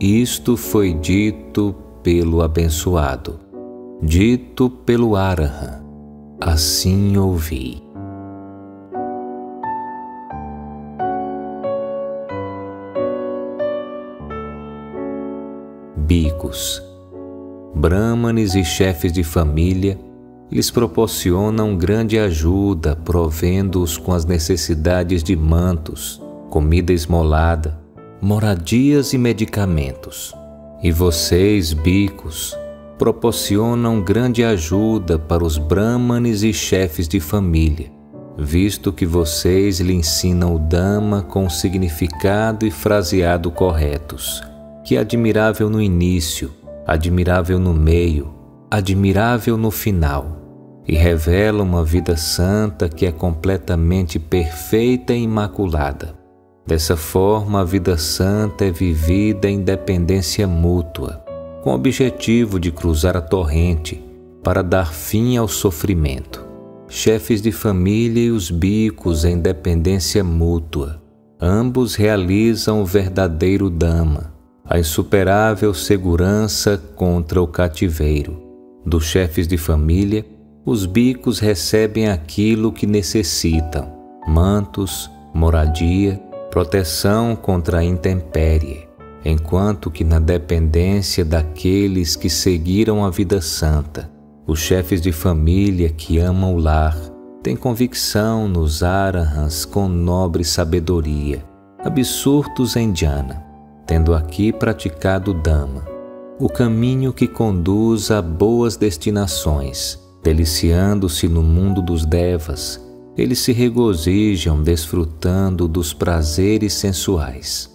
Isto foi dito pelo abençoado, dito pelo Arahan. Assim ouvi. Bicos, brahmanes e chefes de família lhes proporcionam grande ajuda, provendo-os com as necessidades de mantos, comida esmolada, moradias e medicamentos. E vocês, bicos, proporcionam grande ajuda para os brahmanes e chefes de família, visto que vocês lhe ensinam o Dhamma com significado e fraseado corretos, que é admirável no início, admirável no meio, admirável no final, e revela uma vida santa que é completamente perfeita e imaculada. Dessa forma, a vida santa é vivida em dependência mútua, com o objetivo de cruzar a torrente para dar fim ao sofrimento. Chefes de família e os bicos em dependência mútua. Ambos realizam o verdadeiro Dhamma, a insuperável segurança contra o cativeiro. Dos chefes de família, os bicos recebem aquilo que necessitam: mantos, moradia, proteção contra a intempérie, enquanto que na dependência daqueles que seguiram a vida santa, os chefes de família que amam o lar têm convicção nos arahans com nobre sabedoria, absurdos em jhana, tendo aqui praticado Dhamma, o caminho que conduz a boas destinações, deliciando-se no mundo dos devas eles se regozijam desfrutando dos prazeres sensuais.